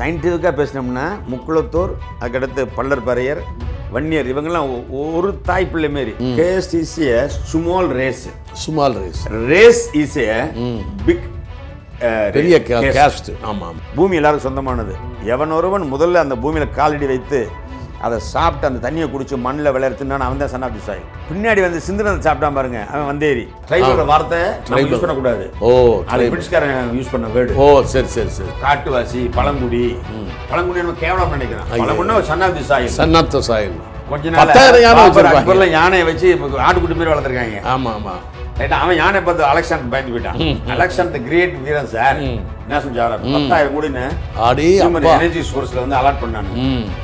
சயின்டிஃபிக்காக பேசினோம்னா முக்குளத்தூர் அதுக்கடுத்து பல்லர் பறையர் வன்னியர் இவங்கெல்லாம் ஒரு தாய் பிள்ளை மாரி. Caste is a small race small race race is a big பெரிய கேஸ்ட் ஆமாம். பூமி எல்லாருக்கும் சொந்தமானது. எவன் ஒருவன் முதல்ல அந்த பூமியில காலடி வைத்து அதை சாப்பிட்டு அந்த தண்ணியை குடிச்சு மண்ணில் விளையாடுத்துனா அவன் தான் சன் ஆஃப் தி சாயில் பின்னாடி வந்து சிந்தனை சாப்பிட்டான் பாருங்க அவன் வந்தேரி ட்ரைபல் வார்த்தை நம்ம யூஸ் பண்ணக்கூடாது. ஓ அது பிரிட்டிஷ்காரன் யூஸ் பண்ண வேர்டு. ஓ சரி சரி சரி. காட்டுவாசி பழங்குடி. பழங்குடி நம்ம கேவலம் நினைக்கிறோம் பழங்குடினா son of the soil. Son of the soil. கொஞ்ச நாள் யானையை வச்சு ஆட்டுக்குட்டி மாதிரி வளர்த்துருக்காங்க. ஆமாம் ஆமாம் ரைட்டா அவன் யானை பார்த்து அலெக்சாண்டர் பயந்து போயிட்டான். அலெக்சாண்டர் கிரேட் வீரன் சார். என்ன செஞ்சாரு? பத்தாயிரம் கோடின்னு எனர்ஜி சோர்ஸ்ல வந்து அலாட் பண்ணாங்க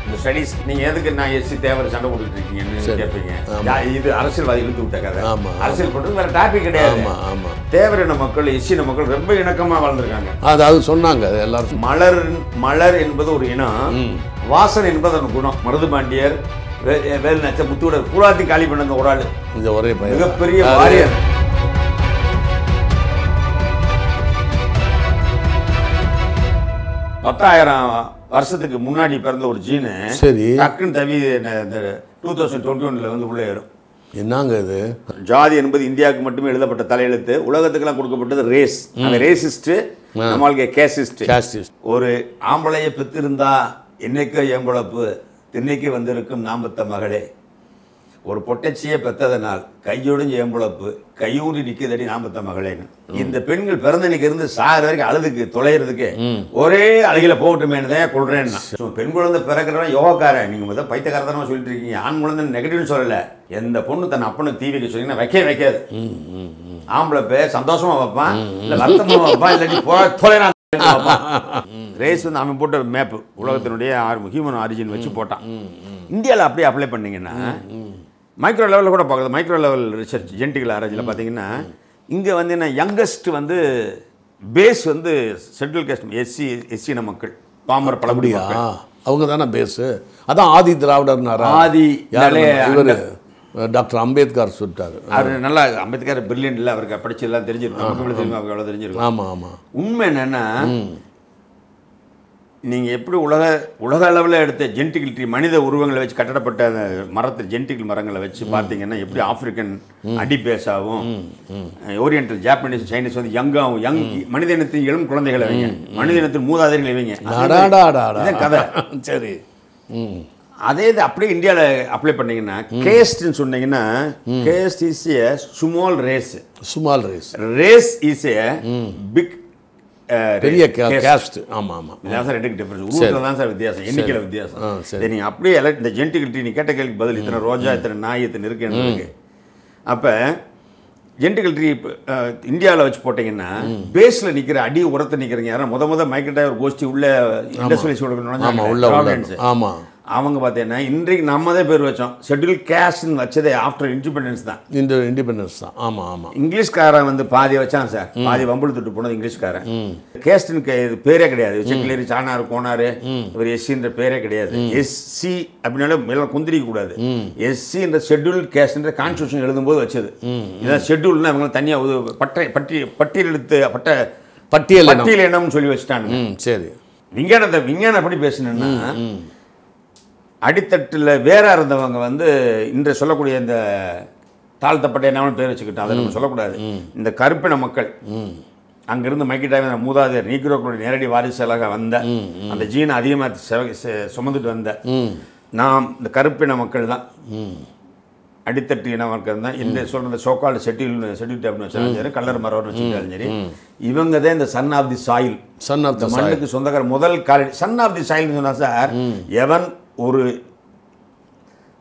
இந்த ஸ்டடிஸ் நீங்க எதுக்கு நான் எஸ்சி தேவர் சண்டை போட்டுட்டு இருக்கீங்கன்னு கேட்பீங்க. இது அரசியல்வாதி இழுத்து விட்ட கதை. அரசியல் போட்டு வேற டாபிக் கிடையாது. ஆமாம் ஆமாம் தேவர் இன மக்கள் எஸ்சி இன மக்கள் ரொம்ப இணக்கமா வாழ்ந்திருக்காங்க. அது அது சொன்னாங்க எல்லாரும். மலர் மலர் என்பது ஒரு இனம். வாசன் என்பது ஒரு குணம். மருது பாண்டியர் வேலு நச்ச முத்துவிடர் பூராத்தையும் காலி பண்ண அந்த ஒரு ஆளு. இந்த ஒரே மிகப்பெரிய வாரியர். பத்தாயிரம் வருஷத்துக்கு முன்னாடி பிறந்த ஒரு ஜீனு சரி. டக்குன்னு தவி இந்த டூ தௌசண்ட் டுவெண்ட்டி ஒன்ல வந்து உள்ளே ஏறும். என்னங்க இது? ஜாதி என்பது இந்தியாவுக்கு மட்டுமே எழுதப்பட்ட தலையெழுத்து. உலகத்துக்கெல்லாம் கொடுக்கப்பட்டது ரேஸ் அந்த ரேசிஸ்ட் நம்மளுக்கு கேசிஸ்ட் ஒரு ஆம்பளைய பெற்றிருந்தா என்னைக்கோ என் பொழப்பு திண்ணைக்கு வந்திருக்கும் நாம்பத்த மகளே. ஒரு பொட்டச்சியை பெத்ததனால் கையொடிஞ்ச என் பொழப்பு கையூறி நிற்குதடி நாம்பத்த மகளேன்னு. இந்த பெண்கள் பிறந்த இருந்து சாகிற வரைக்கும் அழுதுக்கு தொலைகிறதுக்கு ஒரே அழுகில போகட்டுமேனு தான் கொள்றேன்னா. பெண் குழந்தை பிறக்கிறவன் யோகாக்காரன். நீங்க முதல் பைத்தியக்காரத்தனமா சொல்லிட்டு இருக்கீங்க ஆண் குழந்தை நெகட்டிவ்னு சொல்லல. எந்த பொண்ணு தன் அப்பனுக்கு தீ வைக்க சொன்னீங்கன்னா வைக்கவே வைக்காது. ஆம்பளை சந்தோஷமா வைப்பான் இல்ல வருத்தமா வைப்பான் இல்லாட்டி போ தொலைறான். ரேஸ் வந்து அவன் போட்ட மேப்பு. உலகத்தினுடைய ஹியூமன் ஆரிஜின் வச்சு போட்டான். இந்தியாவில் அப்படியே அப்ளை பண்ணீங்கன்னா மைக்ரோ லெவலில் கூட பார்க்குறது மைக்ரோ லெவல் ரிசர்ச் ஜென்டிக்கல் ஆராய்ச்சியில் பார்த்தீங்கன்னா இங்கே வந்து என்ன யங்கஸ்ட் வந்து பேஸ் வந்து ஷெட்யூல் கேஸ்ட் எஸ்சி எஸ்சின மக்கள் பாமர் மக்கள். அவங்க தானே பேஸு அதான் ஆதி திராவிடர்னாரா? ஆதி இவர்? டாக்டர் அம்பேத்கர் சொல்லிட்டாரு. அவர் நல்லா அம்பேத்கர் இல்லை அவருக்கு படிச்சு எல்லாம் தெரிஞ்சிருக்கும் நமக்கு தெரியுமா அவருக்கு எவ்வளோ தெரிஞ்சிருக்கும். ஆமாம் ஆமாம் உண்மை என்னன்னா நீங்க எப்படி உலக உலக அளவில் எடுத்த ஜென்டிக்கல் ட்ரீ மனித உருவங்களை வச்சு கட்டடப்பட்ட அந்த மரத்து ஜென்டிக்கல் மரங்களை வச்சு பார்த்தீங்கன்னா எப்படி ஆப்பிரிக்கன் அடிபேஸாகவும் ஓரியன்டல் ஜாப்பனீஸ் சைனீஸ் வந்து யங்காகவும் யங் மனித இனத்தின் இளம் குழந்தைகளை வைங்க மனித இனத்தின் மூதாதைகளை வைங்க கதை. சரி. அதே இது அப்படியே இந்தியாவில் அப்ளை பண்ணீங்கன்னா கேஸ்ட்னு சொன்னீங்கன்னா caste is a small race small race race is a big பெரிய கேஸ்ட் ஆமாம் ஆமாம் இதான் சார் ரெண்டுக்கு டிஃபரன்ஸ் உருவத்தில் தான் சார் வித்தியாசம். எண்ணிக்கையில் வித்தியாசம்? சரி. நீங்கள் அப்படியே எல்லாம் இந்த ஜென்டிகல் நீ கேட்ட கேள்விக்கு பதில். இத்தனை ரோஜா இத்தனை நாய் இத்தனை இருக்குன்னு இருக்கு அப்போ ஜென்டிகல் ட்ரீ இந்தியாவில் வச்சு போட்டிங்கன்னா பேஸில் நிற்கிற அடி உரத்தை நிற்கிறீங்க யாரும் முத முத மைக்கேட்டாக ஒரு கோஷ்டி உள்ள உள்ள ஆமாம் அவங்க பார்த்தீங்கன்னா இன்றைக்கு நம்ம தான் பேர் வச்சோம். ஷெட்யூல் கேஸ்ட்னு வச்சதே ஆஃப்டர் இண்டிபெண்டன்ஸ் தான். இந்த இண்டிபெண்டன்ஸ் தான். ஆமாம் ஆமாம் இங்கிலீஷ்காரன் வந்து பாதி வச்சான் சார். பாதி வம்புழுத்துட்டு போனது இங்கிலீஷ்காரன். கேஸ்ட்னு இது பேரே கிடையாது. செக்கிலேரி சாணார் கோனாரு இவர் எஸ்சின்ற பேரே கிடையாது. எஸ்சி அப்படின்னால எல்லாம் குந்திரிக்க கூடாது. எஸ்சின்ற ஷெட்யூல் கேஸ்ட்ன்ற கான்ஸ்டியூஷன் எழுதும்போது வச்சது. இதான் ஷெட்யூல்னா இவங்க தனியாக பட்டை பட்டி பட்டியல் எடுத்து பட்ட பட்டியல். பட்டியல் இனம்னு சொல்லி வச்சுட்டாங்க சரி. விஞ்ஞானத்தை விஞ்ஞானம் எப்படி பேசணும்னா அடித்தட்டில் வேற இருந்தவங்க வந்து இன்று சொல்லக்கூடிய இந்த தாழ்த்தப்பட்ட என்ன பேர் வச்சுக்கிட்டோம் அதை நம்ம சொல்லக்கூடாது. இந்த கருப்பின மக்கள். அங்கிருந்து மைக்கிட்டாக மூதாதையர் நீக்ரோக்களுடைய நேரடி வாரிசுகளாக வந்த அந்த ஜீனை அதிகமாக சுமந்துட்டு வந்த நாம் இந்த கருப்பின மக்கள் தான். அடித்தட்டு இன மக்கள் தான். இந்த சொல்ற சோக்கால் செட்டில் செட்டில் டேப்னு வச்சாலும் சரி கல்லர் மரம்னு வச்சுக்கிட்டாலும் சரி இவங்க தான் இந்த son of the soil son of the மண்ணுக்கு சொந்தக்கார முதல் காலடி சன் ஆஃப் தி சாயில் சொன்னா சார் எவன் ஒரு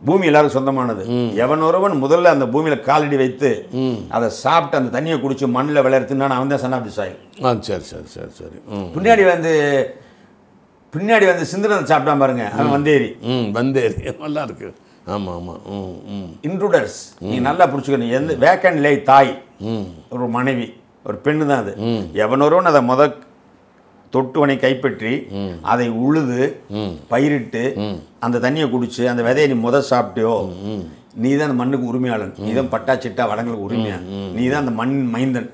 பூமி எல்லாருக்கும் சொந்தமானது. எவன் ஒருவன் முதல்ல அந்த பூமியில காலடி வைத்து அதை சாப்பிட்டு அந்த தண்ணியை குடிச்சு மண்ணில் விளையாடுத்துனா அவன் தான் சன் ஆஃப் தி சாயில் ஆ சரி சரி சரி சரி. பின்னாடி வந்து பின்னாடி வந்து சிந்திரனை சாப்பிட்டான் பாருங்க அவன் வந்தேரி. வந்தேரி. நல்லா இருக்கு. ஆமாம் ஆமாம் ம் இன்ட்ரூடர்ஸ் நீ நல்லா புரிச்சுக்கணும் எந்த வேக்கன் லே தாய். ஒரு மனைவி ஒரு பெண்ணு தான் அது எவனொருவன் அதை முத தொட்டுவனை கைப்பற்றி அதை உழுது பயிரிட்டு அந்த தண்ணியை குடிச்சு அந்த விதையை நீ முத சாப்பிட்டியோ நீ தான் அந்த மண்ணுக்கு உரிமையாளன். நீ தான் பட்டா சிட்டா வடங்களுக்கு உரிமையா நீ தான் அந்த மண் மைந்தன்.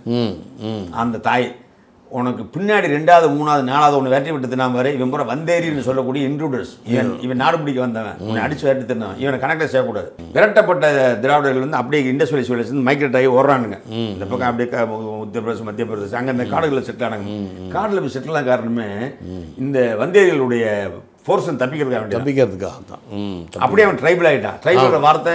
அந்த தாய். உனக்கு பின்னாடி ரெண்டாவது மூணாவது நாலாவது ஒன்று விரட்டி விட்டு தின்னா மாதிரி இவன் பூரா வந்தேரின்னு சொல்லக்கூடிய இன்ட்ரூடர்ஸ் இவன் இவன் நாடு பிடிக்க வந்தவன். உன்னை அடிச்சு விரட்டி தின்னவன் இவனை கனெக்டர் செய்யக்கூடாது. விரட்டப்பட்ட திராவிடர்கள் வந்து அப்படியே இண்டஸ்ட்ரியல் வந்து மைக்ரேட் ஆகி ஓடுறானுங்க. இந்த பக்கம் அப்படியே உத்தரப்பிரதேசம் மத்திய பிரதேசம் அங்கே இந்த காடுகளில் செட்டில் ஆனாங்க. காடில் செட்டில் காரணமே இந்த வந்தேரிகளுடைய ஃபோர்ஸ் தப்பிக்கிறதுக்காக வேண்டிய தப்பிக்கிறதுக்காக. தான் அப்படியே அவன் ட்ரைபிள் ஆகிட்டான் ட்ரைபிள் வார்த்தை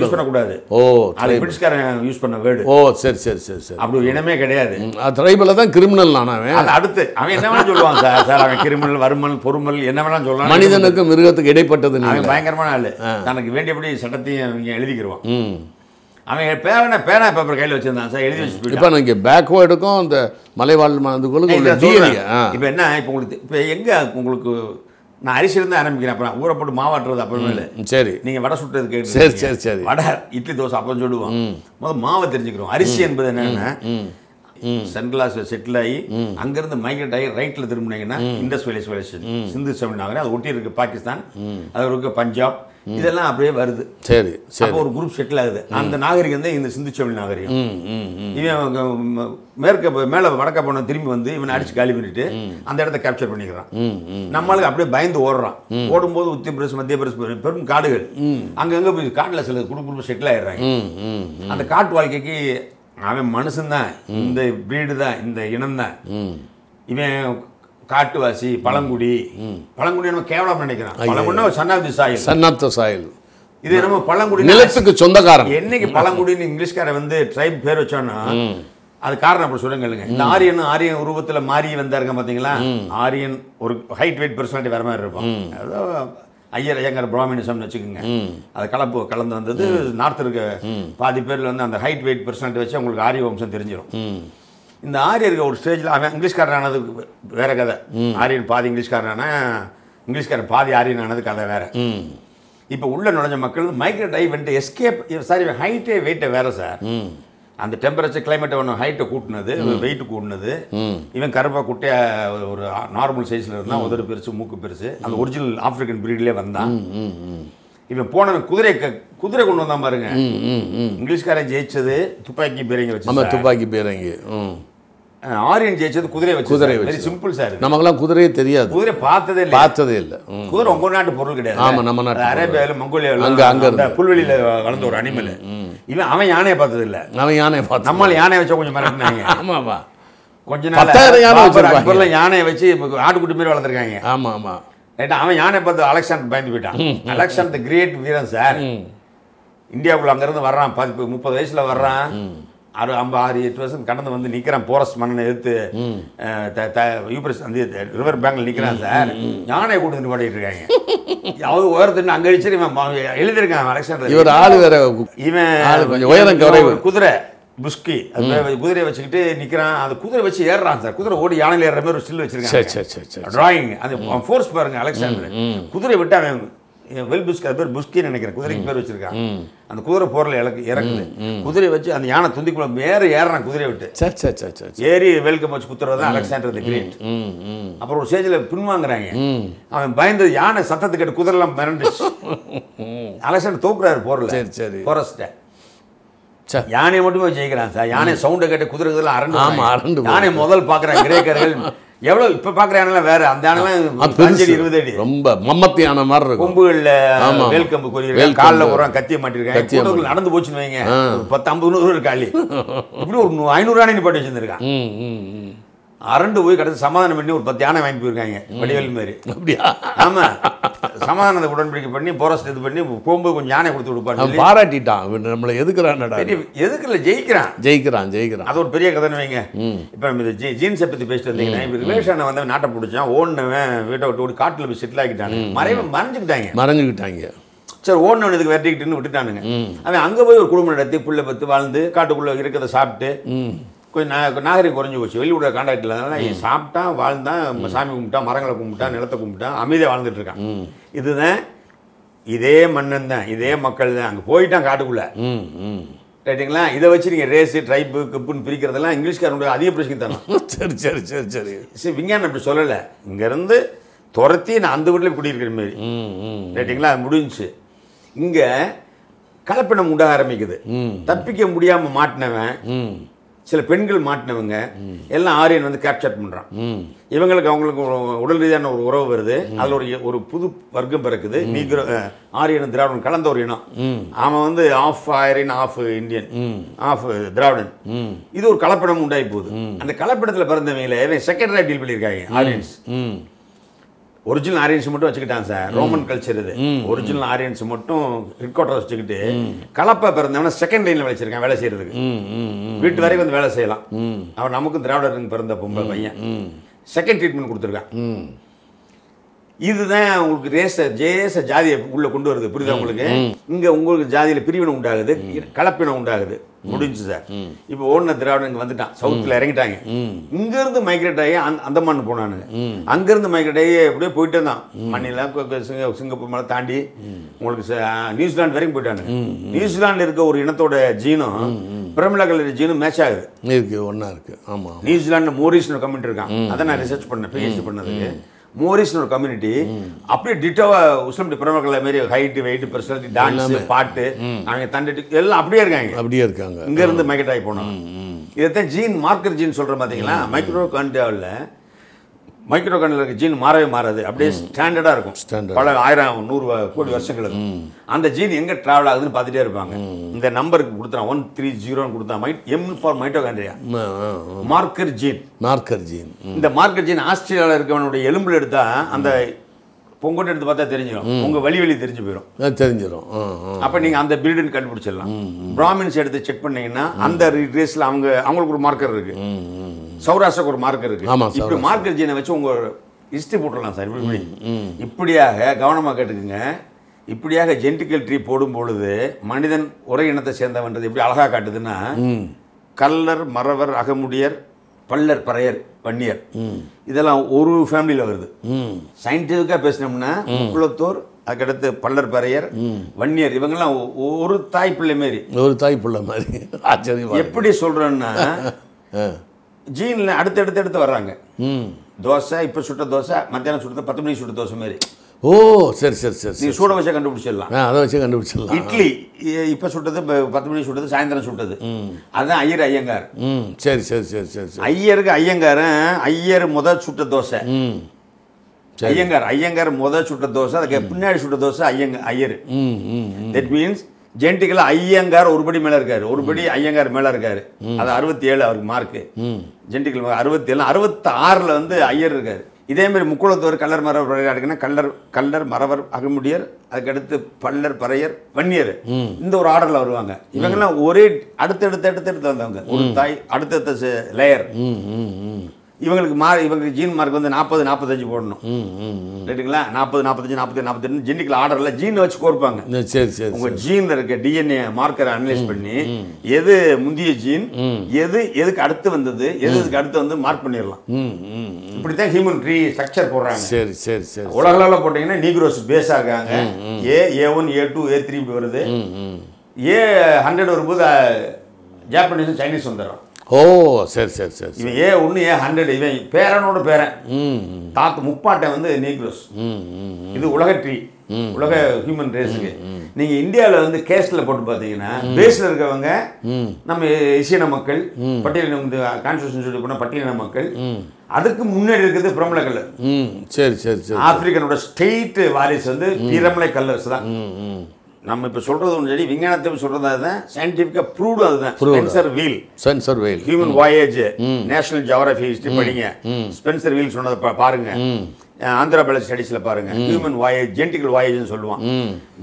யூஸ் பண்ணக்கூடாது. ஓ அது பிரிட்டிஷ்காரன் யூஸ் பண்ண வேர்டு ஓ சரி சரி சரி சரி. அப்படி இனமே கிடையாது. ட்ரைபில் தான் கிரிமினல் அது அடுத்து அவன் என்ன வேணா சொல்லுவான் சார். சார் அவன் கிரிமினல் வறுமல் பொறுமல் என்ன வேணா சொல்லலாம். மனிதனுக்கு மிருகத்துக்கு இடைப்பட்டது அவன் பயங்கரமான ஆளு. தனக்கு வேண்டியபடி சட்டத்தையும் அவங்க எழுதிக்கிருவான். ம். அவன் பேனா பேனா பேப்பர் கையில் வச்சிருந்தான் சார். எழுதி வச்சு இப்போ நீங்கள் பேக்வேர்டுக்கும் இந்த மலைவாழ் சொல்றேன். இப்ப என்ன இப்போ உங்களுக்கு இப்போ எங்க உங்களுக்கு நான் அரிசியிலிருந்து ஆரம்பிக்கிறேன். அப்புறம் ஊற போட்டு மாவாட்டுறது அப்புறமேல சரி. நீங்க வடை சுட்டுறது கேட்டு சரி சரி சரி. வடை இட்லி தோசை அப்பம் சொல்லுவோம். முதல் மாவை தெரிஞ்சுக்கிறோம். அரிசி என்பது என்னன்னா சென்ட்ரல் செட்டில் ஆகி அங்கிருந்து மைக்ரேட் ஆகி ரைட்ல திரும்பினீங்கன்னா இண்டஸ் வேலேஷன் சிந்து நகரம் அது ஒட்டி இருக்கு பாகிஸ்தான் அது இருக்கு பஞ்சாப் இதெல்லாம் அப்படியே வருது. சரி அப்போ ஒரு குரூப் செட்டில் ஆகுது. அந்த நாகரிகம் தான் இந்த சிந்து செவன் நாகரிகம் இவன் மேற்க மேல வடக்க போன திரும்பி வந்து இவனை அடிச்சு காலி பண்ணிட்டு அந்த இடத்த கேப்சர் பண்ணிக்கிறான். நம்மளுக்கு அப்படியே பயந்து ஓடுறான். ஓடும்போது உத்திய பிரதேசம் மத்திய பிரதேசம் பெரும் காடுகள். அங்கங்க போய் காட்டுல சில குடும்ப செட்டில் ஆயிடுறாங்க. அந்த காட்டு வாழ்க்கைக்கு அவன் மனுஷன்தான். இந்த பிரீடு தான் இந்த இனம் தான் இவன் காட்டுவாசி பழங்குடி. பழங்குடி நம்ம கேவலம் நினைக்கிறான். பழங்குடினா சன்னாப்தி சாயில் சன்னாத்த சாயல் இது நம்ம பழங்குடி நிலத்துக்கு சொந்தக்காரன். என்னைக்கு பழங்குடின்னு இங்கிலீஷ்காரன் வந்து ட்ரைப் பேர் வச்சோன்னா அது காரணம் அப்படி சொல்லுங்க இந்த ஆரியன் ஆரியன் உருவத்துல மாறி வந்தாருங்க பாத்தீங்களா? ஆரியன் ஒரு ஹைட் வெயிட் பர்சனாலிட்டி வேற மாதிரி இருப்பான் அதோ ஐயர் ஐயங்கர் பிராமினிசம்னு வச்சுக்கோங்க. அது கலப்பு கலந்து வந்தது நார்த் இருக்க பாதி பேர்ல வந்து அந்த ஹைட் வெயிட் பர்சனாலிட்டி வச்சு உங்களுக்கு ஆரிய வம்சம் தெரிஞ்சிடும் இந்த ஆரியருக்கு ஒரு ஸ்டேஜில் அவன் இங்கிலீஷ்காரன் ஆனது வேற கதை. ஆரியன் பாதி இங்கிலீஷ்காரனானா இங்கிலீஷ்காரன் பாதி ஆரியன் ஆனது கதை வேற. இப்போ உள்ள நுழைஞ்ச மக்கள் மைக்ரேட் ஆகி வந்துட்டு எஸ்கேப் சார் ஹைட்டே வெயிட்டே வேற சார் அந்த டெம்பரேச்சர் கிளைமேட்டை ஒன்று ஹைட்டை கூட்டினது வெயிட் கூட்டினது. இவன் கருப்பா குட்டையா ஒரு நார்மல் சைஸில் இருந்தான் உதடு பெருசு மூக்கு பெருசு. அந்த ஒரிஜினல் ஆப்பிரிக்கன் பிரீட்லேயே வந்தான். இவன் போனவன் குதிரை குதிரை கொண்டு வந்தான் பாருங்க. இங்கிலீஷ்காரன் ஜெயிச்சது துப்பாக்கி பேரிங்க வச்சு ஆமாம் துப்பாக்கி பேரங்கி. ஆரியன் ஜெயிச்சது குதிரை வச்சு குதிரை வெரி. Simple sir. நமக்கெல்லாம் குதிரையே தெரியாது. குதிரை பார்த்ததே இல்லை பார்த்ததே இல்லை. குதிரை உங்க நாட்டு பொருள் கிடையாது. ஆமா, நம்ம நாட்டு அரேபியாவில் மங்கோலியாவில் அங்க- அங்க புல்வெளியில வளர்ந்த ஒரு அனிமல் இவன் அவன் யானையை பார்த்தது இல்ல அவன் யானையை பார்த்து நம்மால் யானையை வச்சா கொஞ்சம் மிரட்டினாங்க. ஆமாவா கொஞ்ச நாள் யானை வச்சிருப்பாங்க. அக்பர்ல யானையை வச்சு இப்ப ஆட்டுக்குட்டி மாதிரி வளர்த்துருக்காங்க. ஆமாம் ஆமாம் ரைட்டா அவன் யானை பார்த்து அலெக்சாண்டர் பயந்து போயிட்டான். அலெக்சாண்டர் கிரேட் வீரன் சார். இந்தியாவுக்குள்ள அங்கிருந்து வர்றான். பதி முப்பது வயசுல வர்றான். ஆறு ஐம்பது ஆறு எட்டு வருஷம் கடந்து வந்து நிக்கிறான். போரஸ்ட் மன்னனை எதிர்த்து அஹ், த- த- யூப்ரஸ் அந்த ரிவர் பேங்க்ல நிக்கிறான் சார். யானையை கூட்டு வந்து பாடிட்டு இருக்காங்க அவது உயரத்துன்னு அங்க அடிச்சு இவன் எழுதியிருக்கான் அலெக்சாண்டர் இவர் ஆள் வேற இவன் கொஞ்சம் உயரம் குறைவு. குதிரை புஸ்கி அது குதிரையை வச்சுக்கிட்டு நிக்கிறான். அந்த குதிரை வச்சு ஏறுறான் சார். குதிரை ஓடி யானையில ஏறுற மாதிரி ஒரு ஸ்டில் சரி வச்சிருக்காங்க சரி சரி சரி. டிராயிங் அந்த ஃபோர்ஸ் பாருங்க அலெக்சாண்டர். குதிரை விட்டு அவன் வெல் புஸ்கி அது பேர் புஸ்கின்னு நினைக்கிறேன். குதிரைக்கு பேர் வச்சிருக்கான். அந்த குதிரை போரில் இறக்கு இறக்குது. குதிரை வச்சு அந்த யானை துந்திக்குள்ள மேற ஏறுறான் குதிரையை விட்டு. சரி சரி சரி சரி ஏறி வெல்கம் வச்சு குத்துறது தான் அலெக்சாண்டர் தி கிரேட். அப்புறம் ஒரு ஸ்டேஜில் பின்வாங்குறாங்க அவன் பயந்து யானை சத்தத்தை கேட்டு குதிரைலாம் மிரண்டுச்சு. அலெக்சாண்டர் தோக்குறாரு போரில். சரி சரி. போரஸ்ட்டை யானையை மட்டுமே ஜெயிக்கிறான் சார். யானை சவுண்டை கேட்டு குதிரை குதிரை அரண்டு ஆமா, போறாங்க. அரண்டு யானை முதல் பார்க்குறாங்க கிரேக்கர்கள். எவ்வளவு இப்ப பார்க்குற யானைலாம் வேற? அந்த பெருசு. அஞ்சடி இருபது அடி. ரொம்ப மம்மத்தியான மாதிரி இருக்கும். கொம்புகள்ல. வேல்கம்பு வேல்கம்பு. காலில் போறான் கத்திய மாட்டிருக்காங்க. நடந்து போச்சுன்னு வைங்க. பத்து ஐம்பது நூறு காலி. இப்படி ஒரு நூ- ஐநூறு யானை நிப்பாட்டி வச்சிருந்திருக்கான் ம் ம் ம். அரண்டு போய் கடைசி சமாதானம் பண்ணி ஒரு பத்து யானை வாங்கி போயிருக்காங்க. வடிவேல் மாதிரி அப்படியா? ஆமா. சமாதானத்தை உடன்படிக்கை பண்ணி போரஸ்ட் இது பண்ணி போகும்போது கொஞ்சம் யானை கொடுத்து சொல்லி பாராட்டிட்டான். நம்மளை எதுக்குறான்டா பெரிய எதுக்குள்ள ஜெயிக்கிறான். ஜெயிக்கிறான் ஜெயிக்கிறான். அது ஒரு பெரிய கதைன்னு வைங்க. இப்போ நம்ம இந்த ஜீன்ஸை பற்றி பேசிட்டு வந்தீங்கன்னா இப்போ ரிலேஷனை வந்து நாட்டை பிடிச்சான் ஓடினவன் வீட்டை விட்டு ஓடி காட்டில் போய் செட்டில் ஆக்கிட்டாங்க மறைவு மறைஞ்சுக்கிட்டாங்க. மறைஞ்சுக்கிட்டாங்க. சரி ஓடினவன் இதுக்கு வெட்டிக்கிட்டுன்னு விட்டுட்டானுங்க. அவன் அங்கே போய் ஒரு குடும்பம் நடத்தி புள்ள பத்து வாழ்ந்து காட்டுக்குள்ளே இருக்கிறத சாப்பிட்டு கொஞ்சம் நா- நாகரிகம் குறைஞ்சு போச்சு. வெளியூட காண்டாக்ட் இல்லாதனால சாப்பிட்டான் வாழ்ந்தான் சாமி கும்பிட்டான் மரங்களை கும்பிட்டான் நிலத்தை கும்பிட்டான் அமைதியாக வாழ்ந்துட்டு இருக்கான். இதுதான் இதே மன்னன் தான் இதே மக்கள் தான். அங்கே போயிட்டான் காட்டுக்குள்ளே. ரைட்டுங்களா இதை வச்சு நீங்கள் ரேஸு ட்ரைப்பு கப்புன்னு பிரிக்கிறதெல்லாம் இங்கிலீஷ்காரனுடைய அதிக பிரச்சனை தானே சரி சரி சரி சரி. சரி விஞ்ஞானம் அப்படி சொல்லலை. இங்கேருந்து துரத்தி நான் அந்த வீட்டில் குடியிருக்கிற மாரி ரைட்டுங்களா அது முடிஞ்சுச்சு. இங்கே கலப்பினம் உண்டாக ஆரம்பிக்குது. தப்பிக்க முடியாமல் மாட்டினவன் சில பெண்கள் மாட்டினவங்க எல்லாம் ஆரியன் வந்து கேப்சர் பண்றான். ம். இவங்களுக்கு அவங்களுக்கு உடல் ரீதியான ஒரு உறவு வருது. அதுல ஒரு ஒரு புது வர்க்கம் பிறக்குது. நீக்ரோ அஹ், ஆரியனும் திராவிடன் கலந்த ஒரு இனம். அவன் வந்து of Aryan of Indian. Of திராவிடன். இது ஒரு கலப்படம் உண்டாகி போகுது. அந்த கலப்படத்துல பிறந்தவங்கள இவன் செகண்டரா டீல் பண்ணியிருக்காங்க ஆரியன்ஸ். ஒரிஜினல் ஆரியன்ஸ் மட்டும் வச்சுக்கிட்டான் சார். ரோமன் கல்ச்சர் இது. ஒரிஜினல் ஆரியன்ஸ் மட்டும் ஹெட் குவார்டர் வச்சுக்கிட்டு கலப்பா பிறந்தவன செகண்ட் லைன்ல வச்சிருக்கான் வேலை செய்யறதுக்கு. வீட்டு வரைக்கும் வந்து வேலை செய்யலாம். அவன் நமக்கும் திராவிடருக்கு பிறந்த பொம்பளை பையன். செகண்ட் ட்ரீட்மெண்ட் கொடுத்துருக்கான். இதுதான் உங்களுக்கு ரேச ஜேச ஜாதியை உள்ள கொண்டு வருது. புரியுதா உங்களுக்கு? இங்க உங்களுக்கு ஜாதியில பிரிவினை உண்டாகுது கலப்பினம் உண்டாகுது. முடிஞ்சு சார். இப்போ ஓடின திராவிடம் இங்க வந்துட்டான். சவுத்துல இறங்கிட்டாங்க. இங்க இருந்து மைக்ரேட் ஆகி அந்த- அந்தமான் போனானுங்க. அங்க இருந்து மைக்ரேட் ஆகி அப்படியே போயிட்டே தான் மண்ணிலாம் சிங்க- சிங்கப்பூர் மேலே தாண்டி உங்களுக்கு நியூசிலாந்து வரைக்கும் போயிட்டானுங்க. நியூசிலாந்து இருக்க ஒரு இனத்தோட ஜீனும் பிரமிளா கல்லூரி ஜீனும் மேட்ச் ஆகுது. இருக்கு ஒன்றா இருக்கு. ஆமாம் நியூசிலாந்து மோரிஸ்னு கம்யூனிட்டி இருக்கான். அதை நான் ரிசர்ச் பண்ணேன் பிஹெச்டி பண்ணதுக்கு. மோரிஸ்னு ஒரு கம்யூனிட்டி அப்படியே டிட்டோவா உஸ்லம் பிரமுகர்கள் மாதிரி ஹைட் வெயிட் பர்சனாலிட்டி டான்ஸ் பாட்டு அவங்க தண்டட்டி எல்லாம் அப்படியே இருக்காங்க. அப்படியே இருக்காங்க. இங்க இருந்து மைக்கெட் ஆகி போனோம். இதைத்தான் ஜீன் மார்க்கர் ஜீன் சொல்ற பாத்தீங்களா? மைக்ரோ கான்டாவில் மைக்ரோ இருக்க ஜீன் மாறவே மாறாது. அப்படியே ஸ்டாண்டர்டா இருக்கும். பல ஆயிரம் நூறு கோடி வருஷங்களுக்கு அந்த ஜீன் எங்க டிராவல் ஆகுதுன்னு பார்த்துட்டே இருப்பாங்க. இந்த நம்பருக்கு கொடுத்தான் ஒன் த்ரீ ஜீரோன்னு கொடுத்தா might M for mitochondria marker gene marker gene இந்த மார்க்கர் ஜீன் ஆஸ்திரேலியாவில் இருக்கவனுடைய எலும்புல எடுத்தா அந்த பொங்கோட்டை எடுத்து பார்த்தா தெரிஞ்சிடும் உங்க வலி வலி தெரிஞ்சு போயிடும் தெரிஞ்சிடும் அப்ப நீங்க அந்த பிரீடுன்னு கண்டுபிடிச்சிடலாம். பிராமின்ஸ் எடுத்து செக் பண்ணீங்கன்னா அந்த ரேஸ்ல அவங்க அவங்களுக்கு ஒரு மார்க்கர் இருக்கு. ம் ம். சௌராஷ்டிராக்கு ஒரு மார்க்கர் இருக்கு. ஆமா, இப்படி மார்க்கர் ஜீனை வச்சு உங்க ஹிஸ்டரி போட்டுடலாம் சார் இப்படி இப்படி. இப்படியாக கவனமா கேட்டுக்குங்க. இப்படியாக ஜென்டிக்கல் ட்ரீ போடும் பொழுது மனிதன் ஒரே இனத்தை சேர்ந்தவன்றது எப்படி அழகா காட்டுதுன்னா கல்லர் மறவர் அகமுடியர் பல்லர் பறையர் வன்னியர். இதெல்லாம் ஒரு ஃபேமிலியில் வருது. சயின்டிஃபிக்காக பேசினோம்னா முக்குளத்தூர் அதுக்கடுத்து பல்லர் பறையர் வன்னியர். இவங்கெல்லாம் ஒரு தாய் பிள்ளை மாரி. ஒரு தாய் புள்ள மாதிரி ஆச்சரியமா. எப்படி சொல்றேன்னா ஆ. ஜீன்ல அடுத்து அடுத்து அடுத்து வர்றாங்க. ம். தோசை இப்போ சுட்ட தோசை மத்தியானம் சுட்ட பத்து மணிக்கு சுட்ட தோசை மாதிரி ஓ சரி சரி சரி நீ சூட வச்சா கண்டுபிடிச்சிடலாம். அதை வச்சு கண்டுபிடிச்சிடலாம். இட்லி இப்ப சுட்டது பத்து மணிக்கு சுட்டது சாயந்தரம் சுட்டது. அதுதான் ஐயர் ஐயங்கார். ம் சரி சரி சரி சரி சரி. ஐயருக்கு ஐயங்காரன் ஐயர் முத சுட்ட தோசை. ஐயங்கார் ஐயங்கார் முத சுட்ட தோசை அதுக்கு பின்னாடி சுட்ட தோசை ஐயங்க ஐயர். தட் மீன்ஸ் ஜென்டிக்கலாக ஐயங்கார் ஒரு படி மேலே இருக்காரு. ஒரு படி ஐயங்கார் மேலே இருக்காரு. அது அறுபத்தி ஏழு அவருக்கு மார்க்கு ஜென்டிக்கல் அறுபத்தி ஏழு அறுபத்தி ஆறில் வந்து ஐயர் இருக்காரு. இதே மாதிரி முக்குளத்தவர் கல்லர் மரவர் இருக்குன்னா கல்லர் கல்லர் மறவர் அகமுடியர் அதுக்கடுத்து பல்லர் பறையர் வன்னியர். இந்த ஒரு ஆர்டரில் வருவாங்க. இவங்கெல்லாம் ஒரே அடுத்தடுத்து அடுத்தடுத்து வந்தவங்க. ஒரு தாய் அடுத்தடுத்த லேயர். இவங்களுக்கு மா இவங்களுக்கு ஜீன் மார்க் வந்து நாற்பது நாற்பத்தஞ்சு போடணும். ரைட்டுங்களா நாற்பது நாற்பத்தஞ்சு நாற்பத்தி நாற்பத்தி ஜென்டிக்கல் ஆர்டரில் ஜீன் வச்சு கோர்ப்பாங்க சரி சரி உங்க ஜீன்ல இருக்க டிஎன்ஏ மார்க்கரை அனலைஸ் பண்ணி எது முந்திய ஜீன் எது எதுக்கு அடுத்து வந்தது எது எதுக்கு அடுத்து வந்து மார்க் பண்ணிடலாம். ம். இப்படித்தான் ஹியூமன் ட்ரீ ஸ்ட்ரக்சர் போடுறாங்க. சரி சரி சரி உலக அளவில் போட்டீங்கன்னா நீக்ரோஸ் பேஸா இருக்காங்க A A one A two A three வருது. ஏ ஹண்ட்ரட் வரும்போது ஜாப்பனீஸ் சைனீஸ் வந்துடும். ஓ சரி சரி சரி இவன் ஏ ஒன்று ஏ ஹண்ட்ரட் இவன் பேரனோட பேரன். தாத்து முப்பாட்டை வந்து நீக்ரோஸ். இது உலக ட்ரீ உலக ஹியூமன் ரேஸுக்கு நீங்க இந்தியாவில் வந்து கேஸ்ட்ல போட்டு பார்த்தீங்கன்னா பேஸ்ல இருக்கவங்க நம்ம இசியன மக்கள் பட்டியலின இந்த கான்ஸ்டியூஷன் சொல்லி போனால் பட்டியலின மக்கள் அதுக்கு முன்னாடி இருக்கிறது பிரமலை கல்லர் ம் சரி சரி சரி ஆப்பிரிக்கனோட ஸ்டேட் வாரிசு வந்து பிரமலை கல்லர்ஸ் தான். நம்ம இப்போ சொல்றது ஒன்று சரி விஞ்ஞானத்தை சொல்றது அதுதான் சயின்டிஃபிக்காக ப்ரூவ்டு அதுதான். Spencer Wells Spencer Wells human voyage National Geography history படிங்க. ஸ்பென்சர் வீல் சொன்னதை பாருங்க. அஹ் ஆந்திரா பிரதேஷ் ஸ்டடீஸ்ல பாருங்க. ஹியூமன் வாயேஜ் ஜென்டிக்கல் வாயேஜ்னு சொல்லுவான்.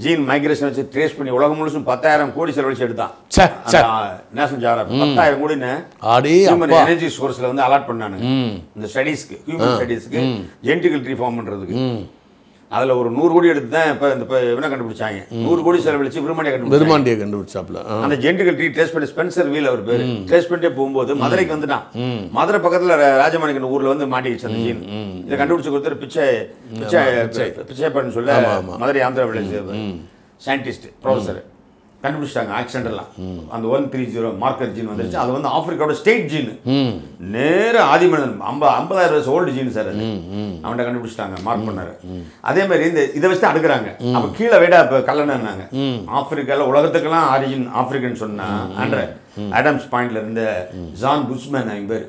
ஜீன் மைக்ரேஷன் வச்சு ட்ரேஸ் பண்ணி உலகம் முழுசும் பத்தாயிரம் கோடி செலவழிச்சு எடுத்தான். நேஷனல் ஜியோகிராஃபி பத்தாயிரம் கோடின்னு ஹியூமன் எனர்ஜி சோர்ஸ்ல வந்து அலாட் பண்ணானுங்க. இந்த ஸ்டடீஸ்க்கு ஹியூமன் ஸ்டடீஸ்க்கு ஜென்டிக்கல் ட்ரீ ஃபார்ம் பண்றதுக்கு. ம். அதுல ஒரு நூறு கோடி எடுத்து தான் இப்போ இந்த இவனை கண்டுபிடிச்சாங்க. நூறு கோடி செலவழிச்சு விரும்மாண்டியை கண்டுபிடிச்சாங்க. பெருமாண்டியை கண்டுபிடிச்சாப்ல அந்த ஜென்டிக்கல் ட்ரீ ட்ரேஸ் பண்ணி ஸ்பென்சர் வீல் அவர் பேரு. ட்ரேஸ் பண்ணிட்டே போகும்போது மதுரைக்கு வந்துட்டான். மதுரை பக்கத்துல ராஜமாணிக்கன் ஊர்ல வந்து மாட்டிக்கிச்சு அந்த ஜீன். இதை கண்டுபிடிச்சு கொடுத்தாரு பிச்சை பிச்சை பிச்சைப்பன் சொல்ல Madurai Andhra village scientist professor கண்டுபிடிச்சிட்டாங்க ஆக்சிடென்ட்லாம் அந்த one three zero marker gene வந்துருச்சு. அது வந்து ஆப்பிரிக்காவோட ஸ்டேட் ஜீன் நேர ஆதிமனிதன் ஐம்பது ஐம்பதாயிரம் வருஷம் ஓல்டு ஜீன் சார் அது. அவன்கிட்ட கண்டுபிடிச்சிட்டாங்க மார்க் பண்ணாரு. அதே மாதிரி இந்த இதை வச்சு தான் அடுக்குறாங்க. அப்ப கீழே விட இப்போ கல்லணன்னாங்க. ஆப்பிரிக்கால உலகத்துக்கெல்லாம் ஆரிஜின் ஆப்பிரிக்கன் சொன்னா ஆண்ட்ர ஆடம்ஸ் பாயிண்ட்ல இருந்த ஜான் புஷ்மேன் அவங்க பேர்.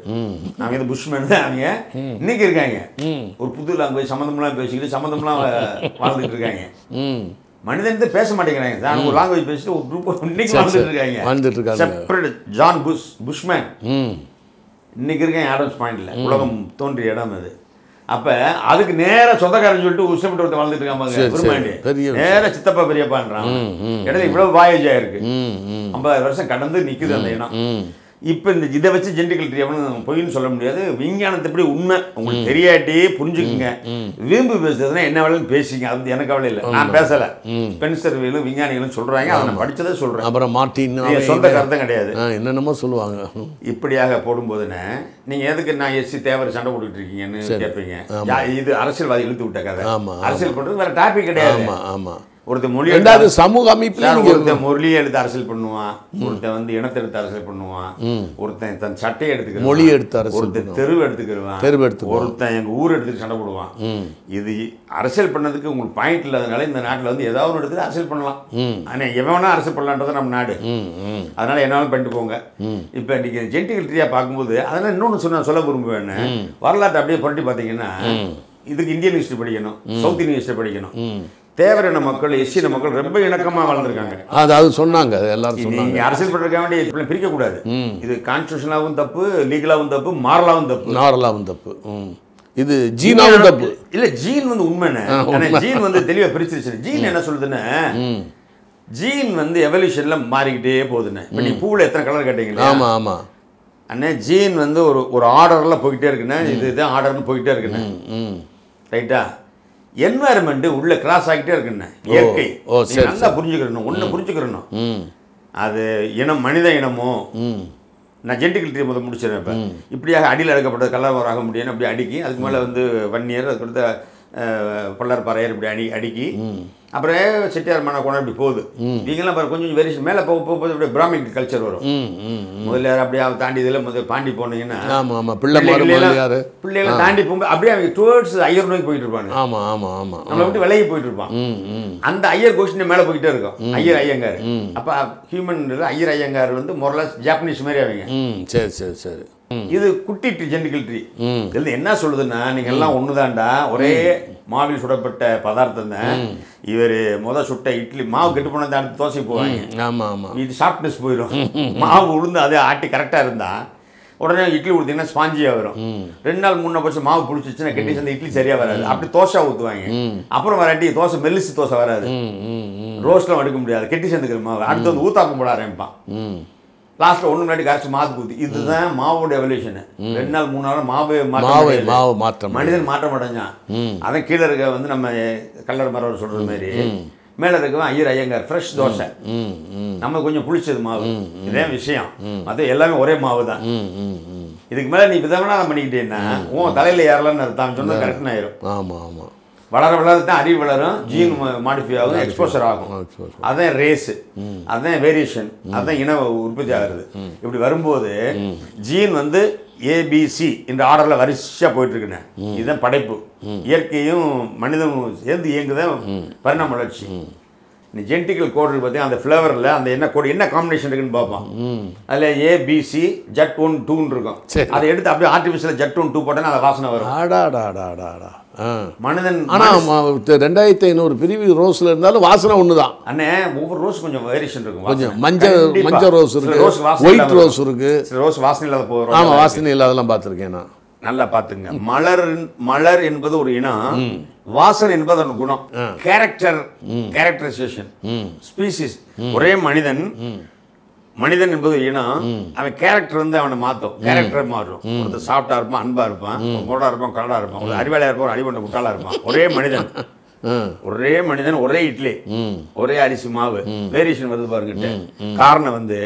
அவங்க இந்த புஷ்மேன் தான் அவங்க. இன்னைக்கு இருக்காங்க. ஒரு புது லாங்குவேஜ் சம்மந்தம்லாம் பேசிக்கிட்டு சம்மந்தம்லாம் வாழ்ந்துட்டு இருக்காங்க. மனிதன் தான் பேச மாட்டேங்கிறாங்க. ஒரு லாங்குவேஜ் பேசிட்டு ஒரு குரூப் இன்னைக்கு சரி. இருக்காங்க வாழ்ந்துட்டு இருக்காங்க. செப்பரேட் ஜான் புஷ் புஷ்மேன் இன்னைக்கு இருக்கேன் ஆடம்ஸ் பாயிண்ட்ல உலகம் தோன்றிய இடம் அது. அப்ப அதுக்கு நேர சொந்தக்காரன் சொல்லிட்டு உச்சப்பட்டு ஒருத்தன் வாழ்ந்துட்டு இருக்காங்க. பெருமாண்டி. நேர சித்தப்பா பெரியப்பான்றான். இடத்துல இவ்வளவு வாயேஜ் ஆயிருக்கு. ஐம்பதாயிரம் வருஷம் கடந்து நிக்குது அந்த இடம். இப்போ இந்த இதை வச்சு ஜென்டிக்கல் ட்ரீ பொய்ன்னு சொல்ல முடியாது. விஞ்ஞானத்தை எப்படி உண்மை உங்களுக்கு தெரியாட்டி புரிஞ்சுக்குங்க. வீம்பு பேசுறதுன்னா என்ன வேலைன்னு பேசிங்க. அது எனக்கு கவலை இல்லை. நான் பேசல. ஸ்பென்சர் வீலும் விஞ்ஞானிகளும் சொல்றாங்க. அதை நான் படிச்சதை சொல்றேன். அப்புறம் அவன் சொந்த. கருத்தும் கிடையாது. என்னென்னமோ சொல்லுவாங்க. இப்படியாக போடும்போதுன்னு நீங்க எதுக்கு நான் எஸ்சி தேவர் சண்டை போட்டுட்டு இருக்கீங்கன்னு. கேட்பீங்க? இது அரசியல்வாதி இழுத்து விட்ட கதை. அரசியல் பண்றது வேற டாபிக் கிடையாது. ஆமா ஆமா. ஒருத்தர் மொழி ரெண்டாவது சமூக அமைப்புல ஒருத்தன் மொழியை எடுத்து அரசியல் பண்ணுவான் ஒருத்தன் வந்து இனத்தை எடுத்து அரசியல் பண்ணுவான் ஒருத்தன் தன் சட்டையை எடுத்துக்கிறான் மொழி எடுத்து அரசியல் ஒருத்தன் தெருவு எடுத்துக்கிடுவான் தெருவு எடுத்துக்குவான். ஒருத்தன் எங்க ஊர் எடுத்துட்டு சண்டை போடுவான். இது அரசியல் பண்ணதுக்கு உங்களுக்கு பாயிண்ட் இல்லாதனால இந்த நாட்டுல வந்து ஏதாவது ஒன்று எடுத்து அரசியல் பண்ணலாம். ஆனா எவனா அரசியல் பண்ணலான்றது நம்ம நாடு. அதனால என்னாலும் பண்ணிட்டு போங்க. இப்போ இன்னைக்கு ஜென்டிகல் ட்ரீயா பார்க்கும்போது அதெல்லாம் இன்னொன்று சொன்ன சொல்ல விரும்புவேன்னு. வரலாற்றை அப்படியே புரட்டி பார்த்தீங்கன்னா இதுக்கு இந்தியன் ஹிஸ்ட்ரி படிக்கணும் சவுத் இந்தியன் ஹிஸ்ட்ரி படிக்கணும் தேவரின மக்கள் எஸ்சின மக்கள் ரொம்ப இணக்கமாக வளர்ந்துருக்காங்க அதாவது சொன்னாங்க அது எல்லாரும் சொன்னாங்க. அரசியல் பண்றதுக்காக வேண்டிய இப்படி பிரிக்க கூடாது இது கான்ஸ்டியூஷனாவும் தப்பு லீகலாவும் தப்பு மாரலாவும் தப்பு. நாரெல்லாம் தப்பு இது ஜீனாவும் தப்பு. இல்ல ஜீன் வந்து உண்மைன்னு. ஜீன் வந்து தெளிவா பிரிச்சிருச்சு ஜீன் என்ன சொல்லுதுன்னு ஜீன் வந்து எவல்யூஷன்ல மாறிக்கிட்டே போகுதுன்னு. இப்போ நீ பூவில் எத்தனை கலர் கேட்டீங்களா? ஆமா ஆமா. அண்ணே ஜீன் வந்து ஒரு ஒரு ஆர்டரில் போய்கிட்டே இருக்குண்ணே இது இதுதான் ஆர்டர்னு போய்கிட்டே இருக்குண்ணே ரைட்டா? என்வாயர்மெண்ட் உள்ள கிராஸ் ஆகிட்டே இருக்குண்ணே இயற்கை. நல்லா புரிஞ்சுக்கிறணும் ஒன்று புரிஞ்சுக்கிறணும். அது இனம் மனித இனமோ நான் ஜென்டிக்கல் ட்ரீ முதல் முடிச்சிடறேன் இப்போ. இப்படியாக அடியில் அடுக்கப்பட்ட கலவரம் ஆக முடியும் அப்படி அடுக்கி அதுக்கு மேலே வந்து வன்னியர் அதுக்கு அடுத்த பல்லர் பறையர் இப்படி அடி அடுக்கி அப்புறம் செட்டியார் மன கோணம் இப்படி போகுது. நீங்களாம் பாரு கொஞ்சம் வெரிஷன் மேலே போக போக போக அப்படியே பிராமிக் கல்ச்சர் வரும். ம் ம் முதல்ல அப்படியே தாண்டி இதில் முதல்ல பாண்டி போனீங்கன்னா ஆமா ஆமா. பிள்ளை மாறு யாரு? பிள்ளைகளை தாண்டி போகும்போது அப்படியே அவங்க டுவர்ட்ஸ் ஐயர் நோக்கி போயிட்டு இருப்பாங்க. ஆமா ஆமா ஆமா. நம்மளை விட்டு விலகி போயிட்டு இருப்பான். அந்த ஐயர் கொஸ்டின் மேலே போயிட்டே இருக்கும். ஐயர் ஐயங்கார். அப்போ ஹியூமன் ஐயர் ஐயங்கார் வந்து மொரலஸ் ஜாப்பனீஸ் மாதிரி அவங்க. சரி சரி சரி. இது குட்டி ஜென்டிக்கல் ட்ரீ. இதுல என்ன சொல்லுதுன்னா நீங்க எல்லாம் ஒண்ணுதான்டா. ஒரே மாவில் சுடப்பட்ட பதார்த்தம் தான். இவர் முத சுட்ட இட்லி மாவு கெட்டு போன அடுத்து தோசை போவாங்க. ஆமா ஆமா. இது ஷார்ப்னஸ் போயிடும் மாவு உளுந்து அதே ஆட்டி கரெக்டாக இருந்தா உடனே இட்லி கொடுத்தீங்கன்னா ஸ்பாஞ்சியாக வரும். ரெண்டு நாள் மூணு பட்சம் மாவு பிடிச்சிச்சுன்னா கெட்டி சேர்ந்த இட்லி சரியா வராது. அப்படி தோசை ஊற்றுவாங்க அப்புறம் வராட்டி தோசை மெல்லிசு தோசை வராது. ரோஸ்ட்லாம் எடுக்க முடியாது. கெட்டி சேர்ந்துக்கிற மாவு. அடுத்து வந்து ஊத்தாப்பம் போட ஆரம்பிப்பான். லாஸ்ட்ல ஒன்று முன்னாடி காய்ச்சி மாவு ஊற்றி இதுதான் மாவோட எவல்யூஷன் ரெண்டு நாள் மூணு நாள் மாவு மாவை. மாவு மாற்றம் மனிதன் மாற்ற மாட்டேங்கான் ம். அதான் கீழே இருக்க வந்து நம்ம கல்லர் மரம் சொல்றது மாதிரி. மேலே இருக்கவன் ஐயர் ஐயங்கார் ஃப்ரெஷ் தோசை. நம்ம கொஞ்சம் புளிச்சது மாவு. இதே விஷயம். மற்ற எல்லாமே ஒரே மாவு தான் இதுக்கு மேலே நீ விதவனா பண்ணிக்கிட்டேன்னா உன் தலையில் ஏறலன்னு அர்த்தம். சொன்னா கரெக்ட் ஆயிரும். ஆமா ஆமா. வளர வளர தான் அறிவு வளரும் ஜீன் மாடிஃபை ஆகும் எக்ஸ்போசர் ஆகும். அதான் ரேஸ் அதான் வேரியேஷன் அதான் இன உற்பத்தி ஆகுறது இப்படி வரும்போது ஜீன் வந்து ஏபிசி என்ற ஆர்டரில் வரிசையாக போயிட்டு இருக்குண்ணே. இதுதான் படைப்பு. இயற்கையும் மனிதனும் சேர்ந்து இயங்குதான் பரிணாம வளர்ச்சி. இந்த ஜெனட்டிக்கல் கோட் இருக்கு பார்த்தீங்கன்னா அந்த ஃப்ளேவரில் அந்த என்ன கோடு என்ன காம்பினேஷன் இருக்குன்னு பார்ப்போம். அதில் ஏபிசி ஜட் ஒன் டூன்னு இருக்கும். அதை எடுத்து அப்படியே ஆர்டிஃபிஷியல் ஜட் ஒன் டூ போட்டோன்னா அந்த வாசனை வரும். ஆடாடாடாடாடா ஆ மனிதன் ஆனால் ரெண்டாயிரத்தி ஐநூறு பிரிவு ரோஸில் இருந்தாலும் வாசனை ஒன்று தான் அண்ணே ஒவ்வொரு ரோஸ் கொஞ்சம் வேரியேஷன் இருக்கும் கொஞ்சம். மஞ்சள். மஞ்சள் ரோஸ் இருக்கு. White rose. இருக்கு. ரோஸ் வாசனை இல்லாத போகிறோம் ஆமாம் வாசனை இல்லாதெல்லாம் பார்த்துருக்கேன் நான். நல்லா பார்த்துங்க. மலர் மலர் என்பது ஒரு இனம். வாசனை என்பது குணம். கேரக்டர் கேரக்டரைசேஷன் ஸ்பீசிஸ் ஒரே மனிதன் மனிதன் என்பது இனம் அவன் கேரக்டர் வந்து அவனை மாற்றும். கேரக்டர் மாறும். ஒருத்தர் சாஃப்டா இருப்பான் அன்பா இருப்பான் கோடா இருப்பான் கலடா இருப்பான் ஒரு அறிவாளியா இருப்பான் ஒரு அடிபண்ட குட்டாளா இருப்பான். ஒரே மனிதன். ஒரே மனிதன் ஒரே இட்லி. ஒரே அரிசி மாவு. வேரியேஷன் வருது பாருங்கிட்ட காரணம் வந்து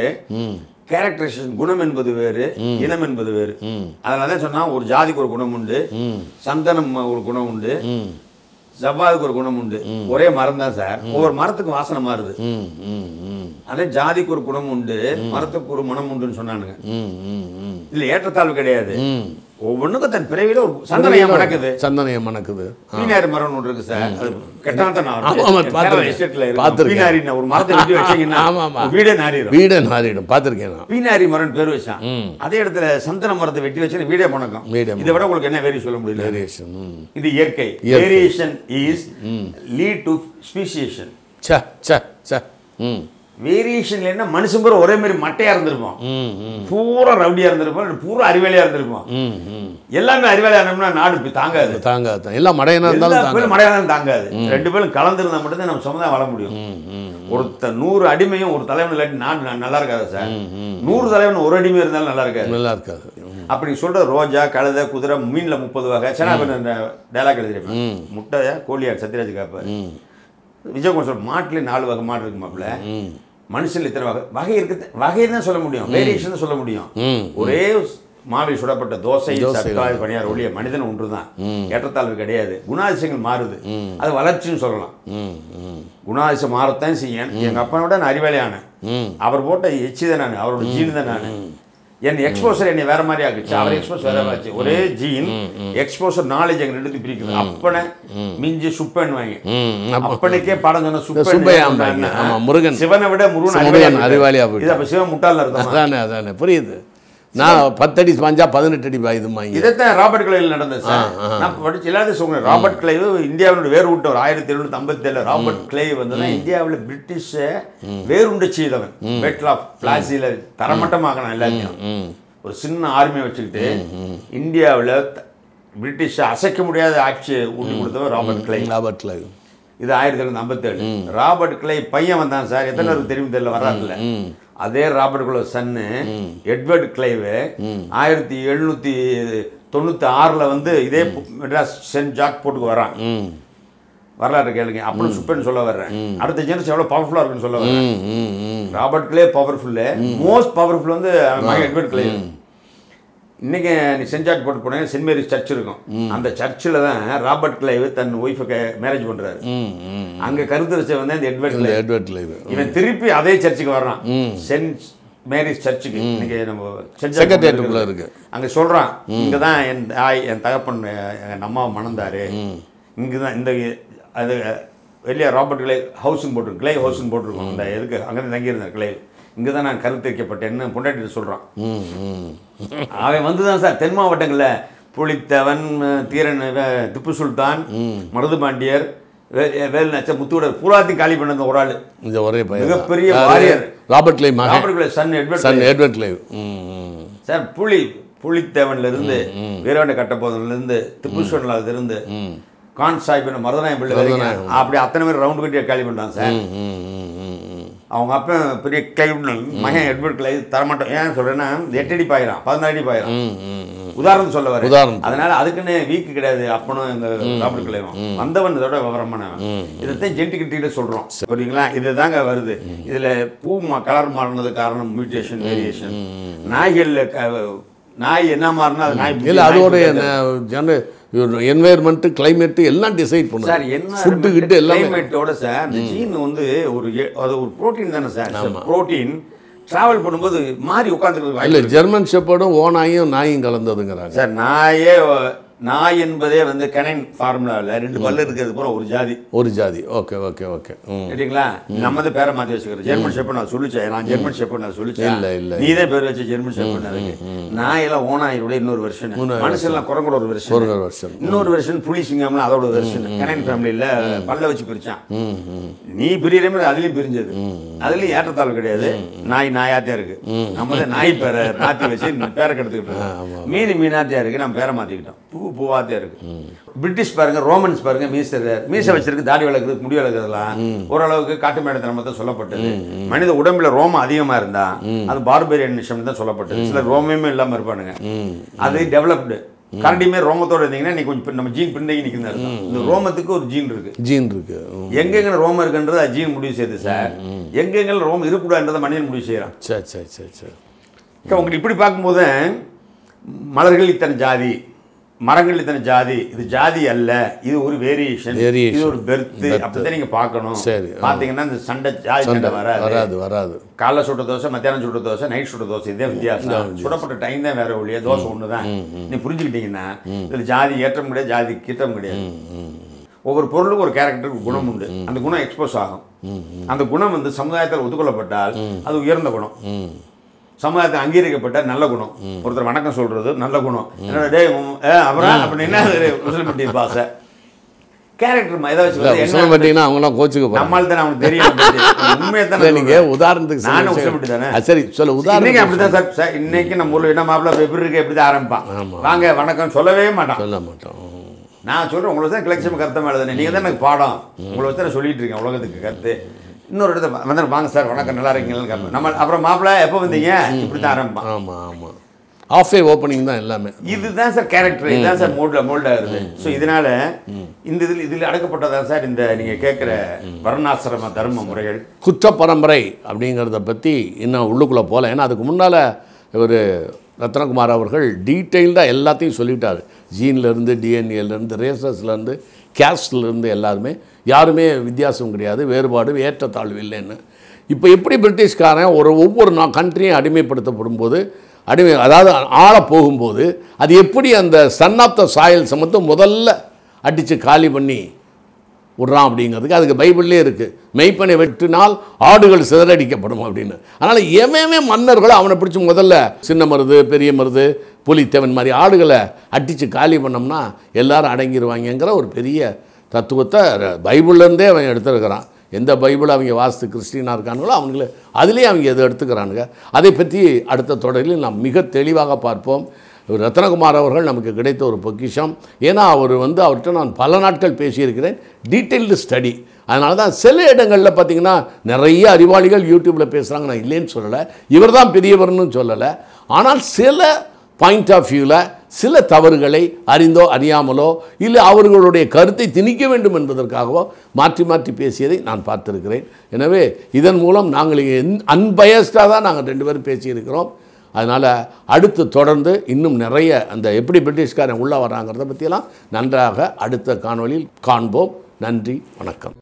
கேரக்டரைசேஷன் குணம் என்பது வேறு இனம் என்பது வேறு. அதனால தான் சொன்னா ஒரு ஜாதிக்கு ஒரு குணம் உண்டு. சந்தனம் ஒரு குணம் உண்டு. ஜவ்வாதுக்கு ஒரு குணம் உண்டு. ஒரே மரம் தான் சார் ஒவ்வொரு மரத்துக்கும் வாசனை மாறுது. அதே ஜாதிக்கு ஒரு குணம் உண்டு மரத்துக்கு ஒரு மனம் உண்டுன்னு சொன்னானுங்க. இதுல ஏற்றத்தாழ்வு கிடையாது. ஒவ்வொன்றுக்கும் தன் பிறவியில ஒரு சந்தனையம் மணக்குது. சந்தனையம் மணக்குது. பீனாரி மரம் ஒன்று இருக்கு சார். அது கெட்டாந்த. பீனாரி ஒரு மரத்தை வெட்டி வச்சீங்கன்னா. வீடே நாரிடும் வீடே நாரிடும் பார்த்துருக்கேன் பீனாரி மரம் பேர் வச்சான். அதே இடத்துல சந்தன மரத்தை வெட்டி வச்சு வீடே பணக்கம் வீடே இதை விட உங்களுக்கு என்ன வேரி சொல்ல முடியல வேரியேஷன் இது இயற்கை. இயற்கை. Variation is lead to speciation ச ச ச ம். வேரியேஷன் இல்லைன்னா மனுஷன் பூரா ஒரே மாதிரி மட்டையா இருந்திருப்போம் பூரா ரவுடியா இருந்திருப்போம் பூரா அறிவாளியா இருந்திருப்போம் எல்லாமே அறிவாளியா இருந்தோம்னா நாடு தாங்காது. தாங்காது. எல்லாம் மடையனா இருந்தாலும் மடையாதான் தாங்காது. ரெண்டு பேரும் கலந்துருந்தா மட்டும்தான் நம்ம சமுதாயம் வாழ முடியும். ஒருத்த நூறு அடிமையும் ஒரு தலைவன் இல்லாட்டி நாடு நல்லா இருக்காது சார்? நூறு தலைவன் ஒரு அடிமை இருந்தாலும் நல்லா இருக்காது. நல்லா இருக்காது. அப்படி சொல்ற ரோஜா கழுதை குதிரை மீன்ல முப்பது வகை. சேனாபதி டைலாக் எழுதிருப்பேன் முட்டையா கோழியா சத்யராஜ் காப்ப ம். விஜயகுமார் சொல்ற மாட்டுல நாலு வகை மாடு இருக்கு மாப்பிள்ள. ம் மனுஷன்ல இத்தனை வகை வகை இருக்கு வகை தான் சொல்ல முடியும் வேரியேஷன் தான் சொல்ல முடியும். ஒரே மாவில் சுடப்பட்ட தோசை சர்க்கரை பணியார் ஒழிய மனிதன் ஒன்றுதான். ஏற்றத்தாழ்வு கிடையாது. குணாதிசயங்கள் மாறுது. அது வளர்ச்சின்னு சொல்லலாம். குணாதிசயம் மாறத்தான் செய்யும். எங்க அப்பா விட நான் அறிவாளி ஆனேன். ம். அவர் போட்ட எச்சி தான் நான் அவரோட ஜீன் தான் நான். என் எக்ஸ்போசர் என்னை வேற மாதிரி ஆக்குச்சு அவர் எக்ஸ்போஸ் வேற மாதிரி ஒரே ஜீன் எக்ஸ்போசர் நாலேஜ் எங்க ரெண்டு பிரிக்குது. அப்பனை மிஞ்சி சுப்பன் வாங்க அப்பனுக்கே பாடம் சொன்ன சுப்பன் முருகன். சிவனை விட முருகன் அறிவாளியா. இது அப்ப சிவன் முட்டாள் அர்த்தமா அதானே அதானே புரியுது. நான் பத்தடி பாஞ்சா பதினெட்டு அடி பாயுதுமாங்க இதைத்தான் ராபர்ட் கிளைவில் நடந்தது சார். நான் படிச்சு எல்லாத்தையும் சொல்றேன். ராபர்ட் கிளைவ் இந்தியாவோட வேறுவிட்ட ஒரு ஆயிரத்தி எழுநூத்தி ஐம்பத்தி ஏழு ராபர்ட் கிளைவ் வந்து இந்தியாவில் பிரிட்டிஷை வேறுண்டு செய்தவன். பேட்டில் ஆஃப் பிளாசியில எல்லாத்தையும். ஒரு சின்ன ஆர்மியை வச்சுக்கிட்டு இந்தியாவில் பிரிட்டிஷை அசைக்க முடியாத ஆட்சியை ஊட்டி கொடுத்தவன் ராபர்ட் கிளை. ராபர்ட் கிளைவ் இது ஆயிரத்தி எழுநூத்தி ஐம்பத்தேழு. ராபர்ட் கிளை பையன் வந்தான் சார். எத்தனை பேருக்கு தெரியும் தெரியல வராதுல்ல அதே ராபர்ட் குளோ சன்னு எட்வர்ட் கிளைவு ஆயிரத்தி எழுநூத்தி தொண்ணூத்தி ஆறுல வந்து இதே மெட்ராஸ் சென்ட் ஜாக் போட்டுக்கு வரான். வரலாறு கேளுங்க. அப்படின்னு சுப்பன் சொல்ல வர்றேன். அடுத்த ஜெனரேஷன் எவ்வளவு பவர்ஃபுல்லா இருக்குன்னு சொல்ல வர்றேன். Robert Clive powerful most powerful வந்து எட்வர்ட் கிளே. இன்னைக்கு நீ சென்ட் ஜார்ஜ் போட்டு போனீங்க சென்ட் மேரிஸ் சர்ச் இருக்கும். அந்த சர்ச்சில் தான் ராபர்ட் கிளைவ் தன் ஒய்ஃபை மேரேஜ் ம் அங்க கருத்தரிச்ச வந்து இந்த எட்வர்ட் எட்வர்ட் கிளைவ். இவன் திருப்பி அதே சர்ச்சுக்கு வர்றான். சென்ட் மேரிஸ் சர்ச்சுக்கு. இன்னைக்கு நம்ம செக்ரட்டேரியட்டுக்குள்ள இருக்கு. அங்க சொல்றான் இங்க தான் என் தாய் என் தகப்பன் என் அம்மாவை மணந்தாரு. இங்க தான் இந்த அது வெளியே ராபர்ட் கிளை ஹவுஸ்னு போட்டிருக்கோம் கிளை ஹவுஸ்னு போட்டிருக்கோம். இந்த எதுக்கு அங்கே தங்கியிருந்தார் கிளை இங்கே தான் நான் கருத்து வைக்கப்பட்டேன்னு பொண்டாட்டிட்டு சொல்கிறான் அவன் வந்து தான் சார் தென் மாவட்டங்களில் புலித்தவன் தீரன் திப்பு சுல்தான் மருதுபாண்டியர் வே- வேலு நச்ச முத்துவடர் பூராத்தையும் காலி பண்ண ஒரு ஆள். இந்த ஒரே. மிகப்பெரிய யாரு? warrior. Robert Clive Robert Clive son Edward son Edward Clive. Sir புலி புலித்தேவன்ல இருந்து வீரவாண்ட திப்புஸ்வன்ல இருந்து கான் சாஹிப் மருதநாயம் பிள்ளை அப்படி அத்தனை பேர் ரவுண்டு கட்டி காலி பண்ணான் சார். அவங்க அப்பா பெரிய கிளைவ் மகன் எட்வர்ட் கிளைவ் தரமாட்டோம். ஏன் சொல்றேன்னா எட்டு அடி பாயிரம் பதினாறு அடி பாயிரம் உதாரணம் சொல்ல வரேன் உதாரணத்துக்கு. அதனால அதுக்குன்னு வீக்கு கிடையாது அப்பனும் இந்த ராபர்ட் கிளைவும் வந்தவன் இதோட விவரமானவன் இதைத்தான் ஜென்டிகிட்டில சொல்றோம். புரியுங்களா இதுதாங்க வருது. இதுல பூ கலர் மாறினது காரணம் மியூட்டேஷன் வேரியேஷன் நாய்கள்ல க- நாய் என்ன மாறினா அது நாய் இல்லை அதோடைய புத்தி. என்வாயர்மெண்ட்டு கிளைமேட்டு எல்லாம் டிசைட் சார் பண்ணுது என்ன ஃபுட்டு கிட்டு எல்லாமே. கிளைமேட்டோட சார் ஜீன் வந்து ஒரு அது ஒரு புரோட்டீன் தானே சார் புரோட்டீன் டிராவல் பண்ணும்போது மாறி உட்காந்துருக்கு இல்லை ஜெர்மன் ஷெப்பர்டும் ஓனாயும் நாயும் கலந்ததுங்கிறாங்க. சார் நாயே நாய் என்பதே வந்து கனைன் ஃபார்முலாவில் ரெண்டு பல்லு இருக்கிறது பூரா ஒரு ஜாதி. ஒரு ஜாதி. Okay okay okay. சரிங்களா நம்ம வந்து பேரை மாற்றி வச்சுக்கிறோம் ஜெர்மன் ஷெப்பர் நான் சொல்லிச்சேன். நான் ஜெர்மன் ஷெப்பர் நான் சொல்லிச்சேன். இல்ல, இல்ல. நீ தான் பேர் வச்ச ஜெர்மன் ஷெப்பர் அதுக்கு. நாயெல்லாம் ஓனாயோட இன்னொரு வெர்ஷன் மனுஷெல்லாம் குரங்கோட ஒரு வெர்ஷன் ஒரு வருஷம் இன்னொரு வெர்ஷன் புலி சிங்கம்லாம் அதோட வெர்ஷன் கனைன் ஃபேமிலியில் பல்ல வச்சு பிரிச்சான். நீ பிரியிற மாதிரி அதுலயும் பிரிஞ்சது. அதுலயும் ஏற்றத்தாழ்வு கிடையாது. நாய் நாயாத்தே இருக்கு. நம்ம தான் நாய் பேரை மாத்தி வச்சு பேரை கெடுத்துக்கிட்டு இருக்கோம். மீன் மீனாத்தியா இருக்கு நம்ம பேரை மாத்திக்கிட்டோம். பூ பூவாத்தியா இருக்கு. பிரிட்டிஷ் பாருங்க ரோமன்ஸ் பாருங்க மீச மீச வச்சிருக்கு தாடி வளர்க்குறது முடி வளர்க்குறதுலாம் ஓரளவுக்கு காட்டு மேடத்தனமா தான் சொல்லப்பட்டது. மனித உடம்புல ரோமம் அதிகமா இருந்தா அது பார்பேரியன் தான் சொல்லப்பட்டது. சில ரோமமே இல்லாம இருப்பானுங்க. அது டெவலப்டு கரண்டியுமே ரோமத்தோட இருந்தீங்கன்னா நீ கொஞ்சம் நம்ம ஜீன் பின்னங்கி நிற்கிறது இந்த ரோமத்துக்கு ஒரு ஜீன் இருக்கு. ஜீன் இருக்கு. எங்கெங்க ரோமம் இருக்குன்றது அது ஜீன் முடிவு செய்யுது சார் எங்கெங்க ரோமம் இருக்கக்கூடாதுன்றதை மனிதன் முடிவு செய்கிறான் சரி சரி சரி சரி. உங்களுக்கு இப்படி பார்க்கும்போது மலர்கள் இத்தனை ஜாதி. மரங்கள் இத்தனை ஜாதி இது ஜாதி அல்ல இது ஒரு வேரியேஷன். இது ஒரு பெர்த் அப்படிதான் நீங்க பார்க்கணும். சரி, ஆ. பாத்தீங்கன்னா இந்த சண்டை ஜாதி சண்டை வராது. வராது வராது. காலைல சுட்ட தோசை மத்தியானம் சுட்ட தோசை நைட் சுட்ட தோசை இதே வித்தியாசம். சுடப்பட்ட டைம் தான் வேற ஒழிய தோசை ஒன்று தான் நீ புரிஞ்சுக்கிட்டீங்கன்னா இதுல ஜாதி ஏற்றம் கிடையாது ஜாதி கீற்றம் கிடையாது. ஒவ்வொரு பொருளுக்கும் ஒரு கேரக்டருக்கு குணம் உண்டு. அந்த குணம் எக்ஸ்போஸ் ஆகும். அந்த குணம் வந்து சமுதாயத்தில் ஒத்துக்கொள்ளப்பட்டால் அது உயர்ந்த குணம். சமுதாயத்தை அங்கீகரிக்கப்பட்ட நல்ல குணம். ஒருத்தர் வணக்கம் சொல்றது நல்ல குணம். என்னடா ஏ, அப்புறம் அப்படின்னா முஸ்லிம் பாசை. கேரக்டர் உசலம் பார்த்தீங்கன்னா அவங்களாம் கோச்சுக்க நம்மால் தானே அவனுக்கு தெரியும். உண்மையை தானே நீங்கள் உதாரணத்துக்கு நானும் உசலம் தானே? சரி சொல்ல. உதாரணம் சார். சார் இன்னைக்கு நம்ம ஊர்ல என்ன மாப்பிள்ள எப்படி இருக்கு எப்படி தான் ஆரம்பிப்பான். வாங்க வணக்கம். சொல்லவே மாட்டான். சொல்ல மாட்டோம் நான் சொல்றேன் உங்களை தான் கிளக்ஷம் கருத்தம் எழுதுனேன் நீங்க தான் எனக்கு பாடம். உங்களை வச்சு நான் சொல்லிட்டு இருக்கேன் உலகத்துக்கு கருத்து. இன்னொரு இடத்த வந்து வாங்க சார் வணக்கம். நல்லா இருக்கீங்கன்னு கேட்பேன் நம்ம அப்புறம் மாப்பிள்ள எப்போ வந்தீங்க? இப்படி தான் ஆரம்பிப்பான் ஆமாம் ஆமாம் ஆஃபே ஓப்பனிங் தான் எல்லாமே. இதுதான் சார் கேரக்டர் இதுதான் சார் மோல்ட மோல்ட் ஆகுது ஸோ இதனால இந்த இதில் இதில் அடக்கப்பட்டதான் சார் இந்த நீங்க கேட்குற வர்ணாசிரம தர்ம முறைகள்? குற்ற பரம்பரை அப்படிங்கிறத பற்றி இன்னும் உள்ளுக்குள்ளே போகல. ஏன்னா அதுக்கு முன்னால் இவர் ரத்னகுமார் அவர்கள் டீட்டெயில்டாக எல்லாத்தையும் சொல்லிட்டார். ஜீன்லேருந்து டிஎன்ஏலேருந்து ரேசஸ்லேருந்து கேஸ்ட்லேருந்து எல்லாருமே யாருமே வித்தியாசம் கிடையாது வேறுபாடு ஏற்றத்தாழ்வு இல்லைன்னு. இப்போ எப்படி பிரிட்டிஷ்காரன் ஒரு ஒவ்வொரு நா கண்ட்ரியும் அடிமைப்படுத்தப்படும் போது அடிமை அதாவது ஆள போகும்போது அது எப்படி அந்த சன் ஆஃப் த சாயல் மட்டும் முதல்ல அடித்து காலி பண்ணி விட்றான் அப்படிங்கிறதுக்கு அதுக்கு பைபிள்லேயே இருக்குது மெய்ப்பனை வெட்டினால் ஆடுகள் சிதறடிக்கப்படும் அப்படின்னு. அதனால் எவமே மன்னர்களோ அவனை பிடிச்சி முதல்ல சின்ன மருது பெரிய மருது புலித்தேவன் மாதிரி ஆடுகளை அடித்து காலி பண்ணோம்னா எல்லாரும் அடங்கிடுவாங்கங்கிற ஒரு பெரிய தத்துவத்தை பைபிள்லேருந்தே அவன் எடுத்துருக்கிறான். எந்த பைபிள் அவங்க வாஸ்து கிறிஸ்டினாக இருக்கானுங்களோ அவங்களே அதுலேயே அவங்க எதை எடுத்துக்கிறானுங்க? அதை பற்றி அடுத்த தொடரில் நாம் மிக தெளிவாக பார்ப்போம். ரத்னகுமார் அவர்கள் நமக்கு கிடைத்த ஒரு பொக்கிஷம். ஏன்னா அவர் வந்து அவர்கிட்ட நான் பல நாட்கள் பேசியிருக்கிறேன். Detailed study. அதனால தான் சில இடங்களில் பார்த்தீங்கன்னா நிறைய அறிவாளிகள் யூடியூப்பில் பேசுகிறாங்க நான் இல்லைன்னு சொல்லலை. இவர் தான் பெரியவர்னு சொல்லலை. ஆனால் சில பாயிண்ட் ஆஃப் வியூவில் சில தவறுகளை அறிந்தோ அறியாமலோ இல்லை அவர்களுடைய கருத்தை திணிக்க வேண்டும் என்பதற்காகவோ மாற்றி மாற்றி பேசியதை நான் பார்த்திருக்கிறேன். எனவே இதன் மூலம் நாங்கள் அன்பயஸ்டாக தான் நாங்கள் ரெண்டு பேரும் பேசியிருக்கிறோம். அதனால் அடுத்து தொடர்ந்து இன்னும் நிறைய அந்த எப்படி பிரிட்டிஷ்காரன் உள்ளே வராங்கிறத பற்றியெல்லாம் நன்றாக அடுத்த காணொளியில் காண்போம். நன்றி வணக்கம்.